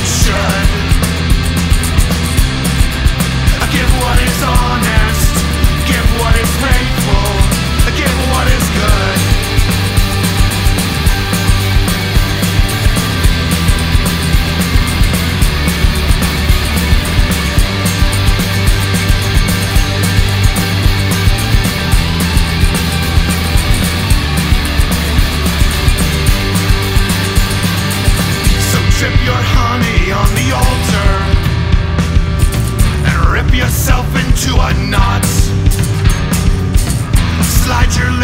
It's shine. whatnot. Slide your